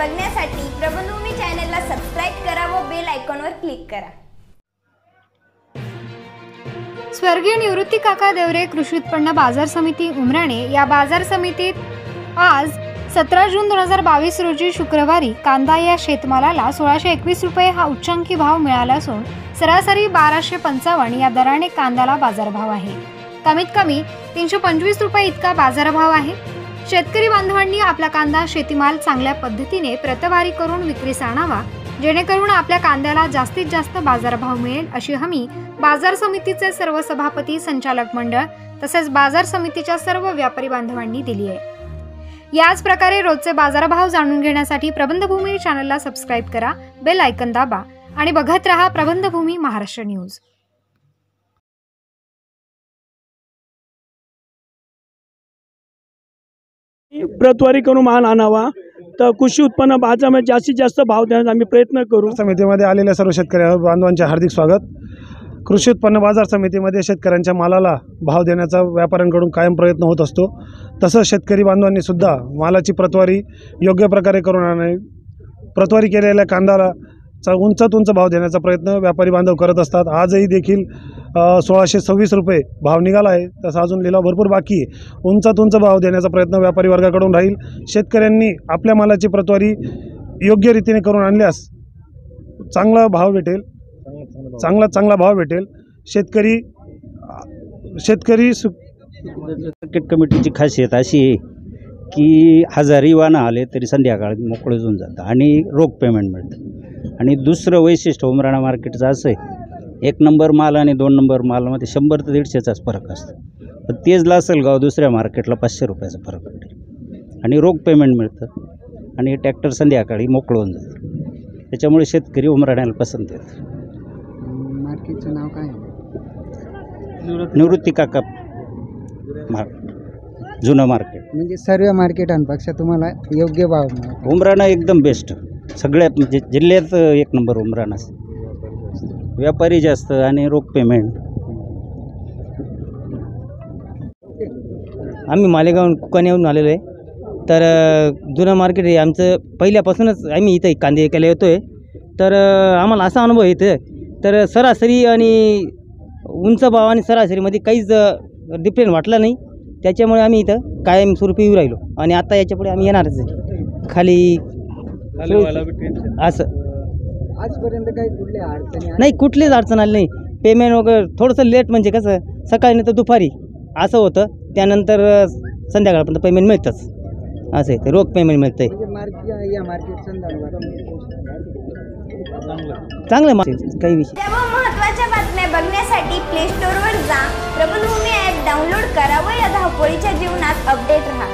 बघण्यासाठी प्रबंधभूमी चॅनलला सबस्क्राईब करा व बेल आयकॉनवर क्लिक करा. स्वर्गीय निवृत्ती काका देवरे कृषी उत्पन्न बाजार समिती उमराणे या बाजार समितीत आज सतरा जून दोन हजार बावीस रोजी शुक्रवारी कांदा या शेतमालाला सोळाशे एकवीस रुपये हा उच्चांकी भाव मिळाला असून सरासरी बाराशे पंचावन्न या दराने कांद्याला बाजारभाव आहे. कमीत कमी तीनशे पंचवीस रुपये इतका बाजारभाव आहे. शेतकरी बांधवांनी आपला कांदा शेतीमाल चांगल्या पद्धतीने प्रतवारी करून विक्रीस आणावा जेणेकरून आपल्या कांद्याला जास्तीत जास्त बाजारभाव मिळेल अशी हमी बाजार समितीचे सर्व सभापती संचालक मंडळ तसेच बाजार समितीच्या सर्व व्यापारी बांधवांनी दिली आहे. याच प्रकारे रोजचे बाजारभाव जाणून घेण्यासाठी प्रबंधभूमी चॅनलला सबस्क्राईब करा बेल आयकन दाबा आणि बघत रहा प्रबंधभूमी महाराष्ट्र न्यूज प्रतवारी करून माल आणावा. तर कृषी उत्पन्न बाजारामध्ये जास्तीत जास्त भाव देण्याचा आम्ही प्रयत्न करू. समितीमध्ये आलेल्या सर्व शेतकरी बांधवांचे हार्दिक स्वागत. कृषी उत्पन्न बाजार समितीमध्ये शेतकऱ्यांच्या मालाला भाव देण्याचा व्यापाऱ्यांकडून कायम प्रयत्न होत असतो. तसंच शेतकरी बांधवांनी सुद्धा मालाची प्रतवारी योग्य प्रकारे करून आणावी. प्रतवारी केलेल्या कांद्याला चा उंचात उंच भाव देण्याचा प्रयत्न व्यापारी बांधव करत असतात. आजही देखील सोळाशे सव्वीस रुपये भाव निघाला आहे. तसा अजून लिलाव भरपूर बाकी आहे. उंचात उंच भाव देण्याचा प्रयत्न व्यापारी वर्गाकडून राहील. शेतकऱ्यांनी आपल्या मालाची प्रतवारी योग्य रीतीने करून आणल्यास चांगला भाव भेटेल. चांगला चांगला भाव भेटेल. शेतकरी शेतकरी सु मार्केट कमिटीची खासियत अशी आहे की हजारी वाहनं आले तरी संध्याकाळी मोकळे होऊन जातं आणि रोख पेमेंट मिळतं. आणि दुसरं वैशिष्ट्य उमराणा मार्केटचं असं आहे एक नंबर माल आणि दोन नंबर मालमध्ये शंभर ते दीडशेचाच फरक असतो. पण तेच लासलगाव दुसऱ्या मार्केटला पाचशे रुपयाचा फरक भेटेल आणि रोख पेमेंट मिळतं. आणि ट्रॅक्टर संध्याकाळी मोकळं होऊन जातं. त्याच्यामुळे शेतकरी उमराण्याला पसंत येतात मार्केटचं नाव काय? आहे निवृत्ती काका मार जुनं मार्केट. म्हणजे सर्व मार्केटांपेक्षा तुम्हाला योग्य भाव उमराणा एकदम बेस्ट सगळ्यात म्हणजे जिल्ह्यात एक नंबर उमराणा व्यापारी जास्त आणि रोख पेमेंट आम्ही मालेगाव कुकाण्याहून आलेलो आहे. तर जुनं मार्केट आहे. आमचं पहिल्यापासूनच आम्ही इथं कांदे विकायला येतो आहे तर आम्हाला असा अनुभव येतो. तर सरासरी आणि उंच भाव आणि सरासरीमध्ये काहीच डिफरन्स वाटला नाही. त्याच्यामुळे आम्ही इथं कायमस्वरूपी येऊ राहिलो. आणि आता याच्यापुढे आम्ही येणारच आहे. खाली असं. आजपर्यंत काही कुठल्या अडचणी आल्या? नाही कुठलीच अडचण आली नाही. पेमेंट वगैरे थोडंसं लेट म्हणजे कसं सकाळी नाही तर दुपारी. असं होतं. त्यानंतर संध्याकाळपर्यंत पेमेंट मिळतंच. असं आहे ते. रोख पेमेंट मिळतं आहे म्हणजे मार्केट या मार्केट संदर्भात चांगलं. मार्केट काही विषय तेव्हा महत्त्वाच्या बातम्या बघण्यासाठी प्ले स्टोअरवर जा. प्रबंधभूमी ॲप डाउनलोड करा व या धावपळीच्या जीवनात अपडेट राहा.